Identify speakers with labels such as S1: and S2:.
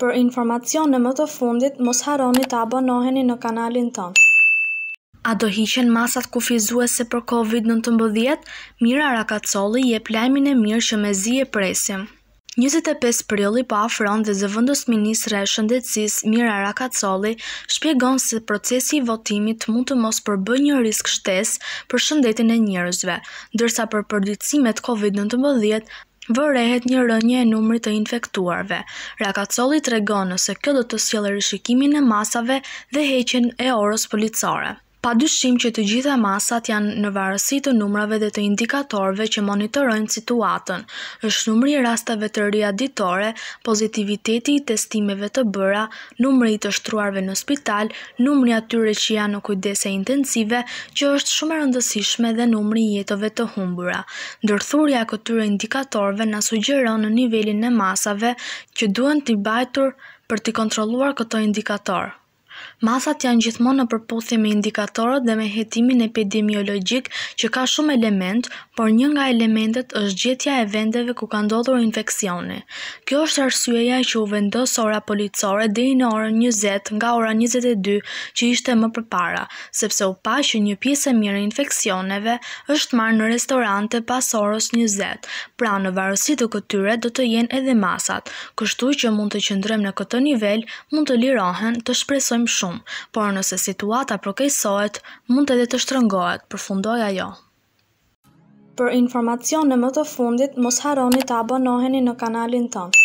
S1: Për informacione më të fundit mos harroni të abonoheni në kanalin tonë. A do hiqen masat kufizuese për Covid nëntëmbëdhjetë? Mira Rakacolli jep lajmin e mirë që mezi e presim. Njëzet e pesë prilli po afron dhe zëvendësministrja e Shëndetësisë, Mira Rakacolli, shpjegon se procesi i votimit mund të mos përbëjë një risk shtesë për shëndetin e njerëzve, ndërsa për përditësimet Covid nëntëmbëdhjetë, vërehet një rënie e numrit të infektuarve. Rakacolli tregon nëse kjo do të sjellë rishikimin e masave dhe heqjen e orës policore. Padyshim që të gjitha masat janë në varësi të numrave dhe të indikatorëve që monitorojnë situatën, është numri i rasteve të reja ditore, pozitiviteti i testimeve të bëra, numri i të shtruarve në spital, numri i atyre që janë në kujdese intensive, që është shumë e rëndësishme dhe numri i jetëve të humbura. Ndërthurja e këtyre indikatorëve na sugjeron në nivelin e masave që duhen mbajtur për t'i kontrolluar këto indikatorë. Masat janë gjithmonë në përputhje me indikatorët dhe me hetimin epidemiologjik që ka shumë elementë, por një nga elementet është gjetja e vendeve ku ka ndodhur infeksioni. Kjo është arsyeja që u vendos ora policore deri në orën njëzet nga ora njëzet e dy që ishte më përpara, sepse u pa që një pjesë e mirë e infeksioneve është marrë në restorante pas orës njëzet, pra në varësi të këtyre do të jenë edhe masat, kështu që mund të qëndrojmë në këtë nivel, mund të lirohen, të shpresojmë shumë, por nëse situata përkeqësohet, mund edhe të shtrëngohet, përfundoi ajo. Për informacione më të fundit mos harroni të abonoheni në kanalin tonë.